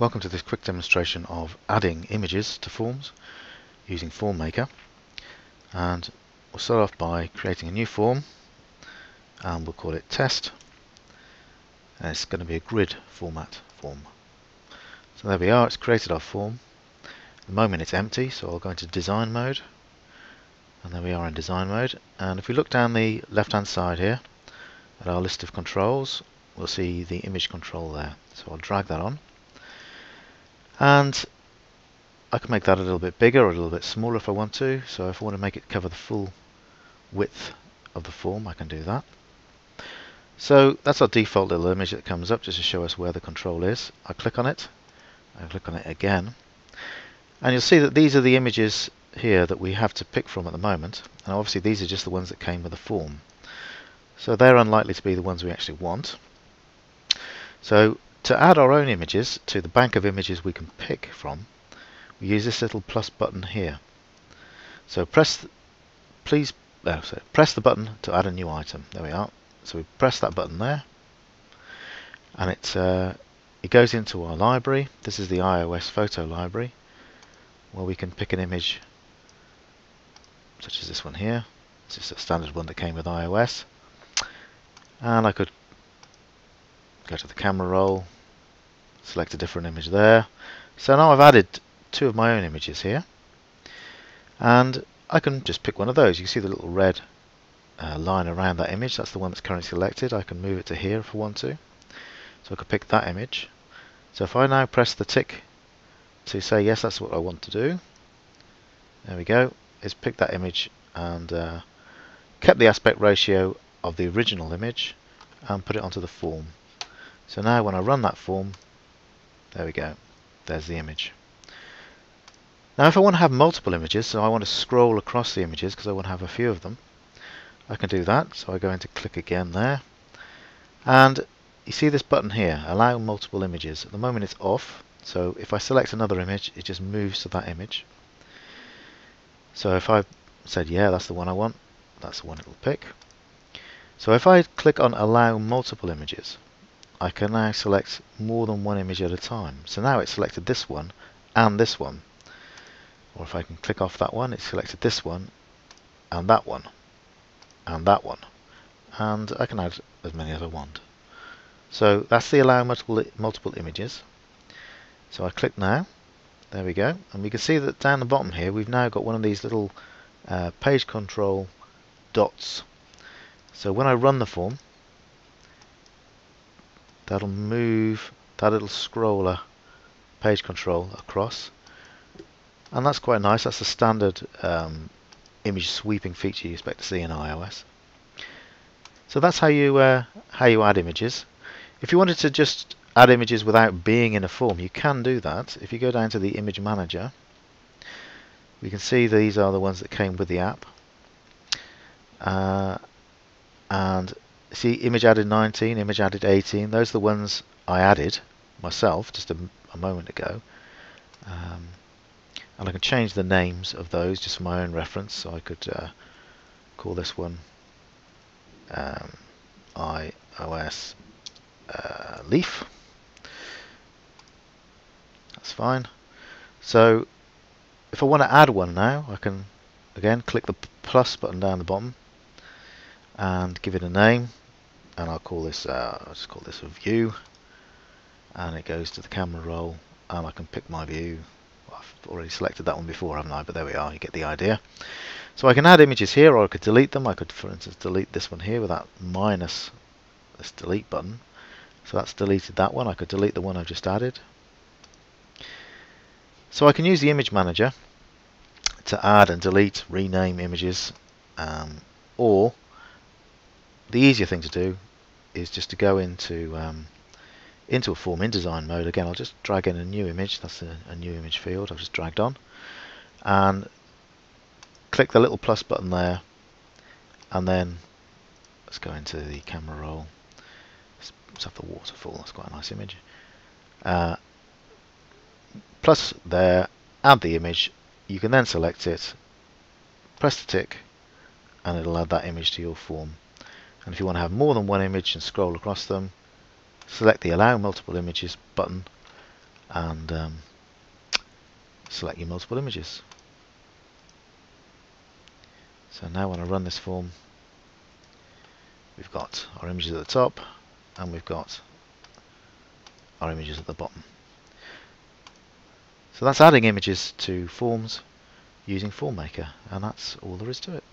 Welcome to this quick demonstration of adding images to forms using FormMaker and we'll start off by creating a new form and we'll call it test and it's going to be a grid format form. So there we are, it's created our form. At the moment it's empty so I'll go into design mode and there we are in design mode and if we look down the left hand side here at our list of controls we'll see the image control there. So I'll drag that on and I can make that a little bit bigger or a little bit smaller if I want to. So if I want to make it cover the full width of the form I can do that. So that's our default little image that comes up just to show us where the control is. I click on it. I click on it again. And you'll see that these are the images here that we have to pick from at the moment. And obviously these are just the ones that came with the form. So they're unlikely to be the ones we actually want. So to add our own images to the bank of images we can pick from, we use this little plus button here. So press, please, no, so press the button to add a new item. There we are. So we press that button there, and it uh, it goes into our library. This is the iOS photo library, where we can pick an image, such as this one here. This is a standard one that came with iOS, and I could go to the camera roll, select a different image there. So now I've added two of my own images here. And I can just pick one of those. You can see the little red uh, line around that image. That's the one that's currently selected. I can move it to here if I want to. So I could pick that image. So if I now press the tick to say yes, that's what I want to do. There we go. It's picked that image and uh, kept the aspect ratio of the original image and put it onto the form. So now when I run that form, there we go, there's the image. Now if I want to have multiple images, so I want to scroll across the images because I want to have a few of them, I can do that. So I go into click again there. And you see this button here, allow multiple images. At the moment it's off, so if I select another image, it just moves to that image. So if I said, yeah, that's the one I want, that's the one it'll pick. So if I click on allow multiple images, I can now select more than one image at a time. So now it's selected this one and this one. Or if I can click off that one, it's selected this one and that one and that one. And I can add as many as I want. So that's the allow multiple, multiple images. So I click now. There we go. And we can see that down the bottom here we've now got one of these little uh, page control dots. So when I run the form, that'll move that little scroller page control across. And that's quite nice. That's the standard um, image sweeping feature you expect to see in iOS. So that's how you uh, how you add images. If you wanted to just add images without being in a form you can do that. If you go down to the image manager we can see these are the ones that came with the app. Uh, and see image added 19, image added 18. Those are the ones I added myself just a, a moment ago. Um, and I can change the names of those just for my own reference. So I could uh, call this one um, iOS uh, leaf. That's fine. So if I want to add one now, I can again click the plus button down the bottom and give it a name and I'll call this uh, I'll just call this a view. And it goes to the camera roll and I can pick my view. I've already selected that one before haven't I? But there we are you get the idea. So I can add images here or I could delete them. I could for instance delete this one here with that minus this delete button. So that's deleted that one. I could delete the one I've just added. So I can use the image manager to add and delete rename images um, or the easier thing to do is just to go into um, into a form in design mode. Again I'll just drag in a new image. That's a, a, new image field I've just dragged on. And click the little plus button there. And then let's go into the camera roll. Let's have the waterfall. That's quite a nice image. Uh, plus there add the image. You can then select it press the tick and it'll add that image to your form and if you want to have more than one image and scroll across them select the allow multiple images button and um, select your multiple images. So now when I run this form, we've got our images at the top and we've got our images at the bottom. So that's adding images to forms using FormMaker and that's all there is to it.